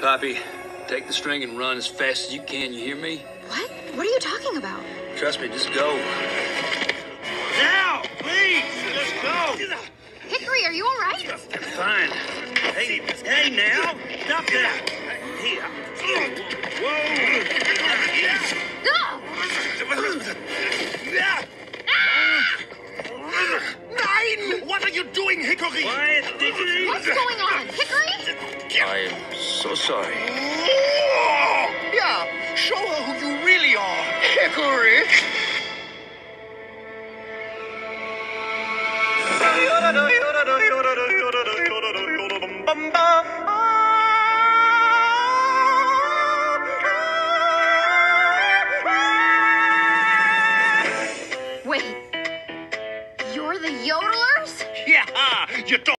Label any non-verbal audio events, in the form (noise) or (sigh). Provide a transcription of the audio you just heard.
Poppy, take the string and run as fast as you can. You hear me? What? What are you talking about? Trust me, just go. Now, please, let's go. Hickory, are you all right? Fine. Hey, hey, now, stop that. Here. Whoa. Ah! Nine! What are you doing, Hickory? Quiet, Dickory. What's going on? so sorry. (laughs) Yeah, show her who you really are, Hickory. Wait, you're the yodelers? Yeah, you don't.